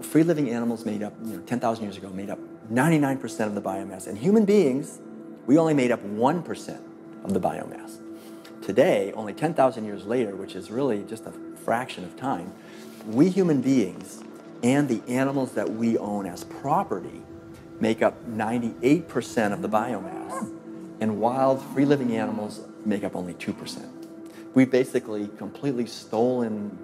free living animals made up, you know, 10,000 years ago, made up 99% of the biomass. And human beings, we only made up 1% of the biomass. Today, only 10,000 years later, which is really just a fraction of time, we human beings and the animals that we own as property make up 98% of the biomass, and wild free living animals make up only 2%. We've basically completely stolen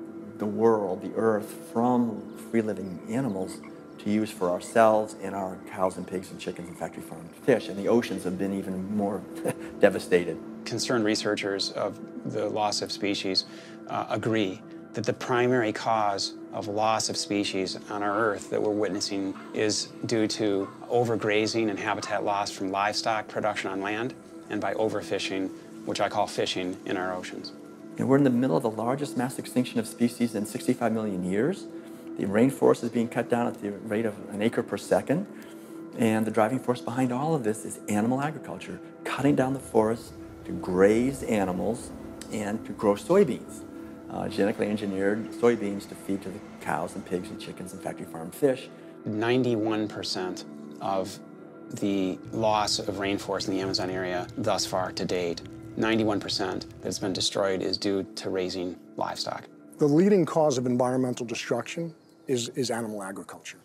the world, the earth, from free living animals to use for ourselves and our cows and pigs and chickens and factory farmed fish. And the oceans have been even more devastated. Concerned researchers of the loss of species uh, agree that the primary cause of loss of species on our Earth that we're witnessing is due to overgrazing and habitat loss from livestock production on land and by overfishing, which I call fishing, in our oceans. And we're in the middle of the largest mass extinction of species in 65 million years. The rainforest is being cut down at the rate of an acre per second. And the driving force behind all of this is animal agriculture, cutting down the forest to graze animals and to grow soybeans uh, genetically engineered soybeans to feed to the cows and pigs and chickens and factory farmed fish. 91% of the loss of rainforest in the Amazon area thus far to date, 91% that's been destroyed is due to raising livestock. The leading cause of environmental destruction is, is animal agriculture.